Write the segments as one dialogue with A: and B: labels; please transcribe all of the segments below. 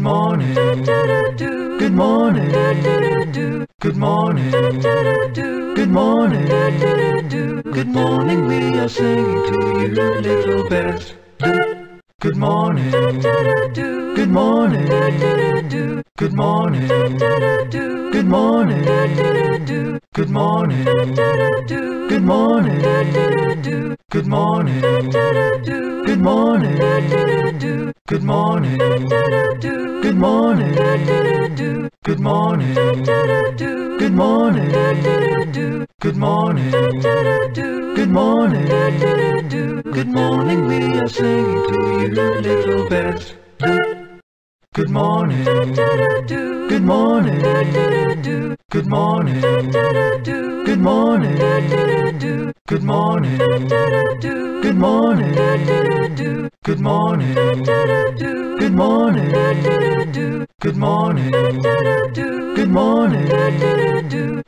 A: Good morning. Good morning. Good morning. Good morning. Good morning. We are singing to you, little birds. Good morning. Good morning. Good morning. Good morning. Good morning. Good morning. Good morning. Good morning. Good morning. Good morning. Good morning. Good morning. Good morning. We are singing to you, little birds. Good morning. Good morning. Good morning. Good morning. Good morning. Good morning. Good morning. Good morning. Good morning. Good morning.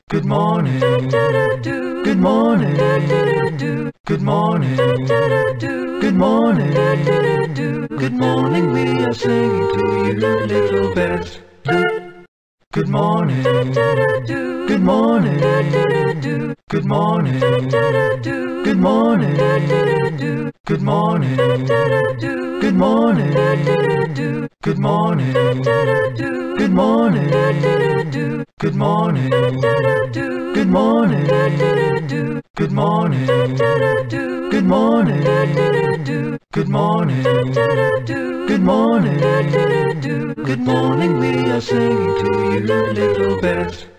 A: Good morning. Good morning. Good morning. Good morning. Good morning. We are singing to you, little birds. Good morning. Good morning. Good morning. Good morning. Good morning. Good morning. Good morning. Good morning morning. Good morning. Good morning. Good morning. Good morning. Good morning. Good morning. We are singing to you, little birds.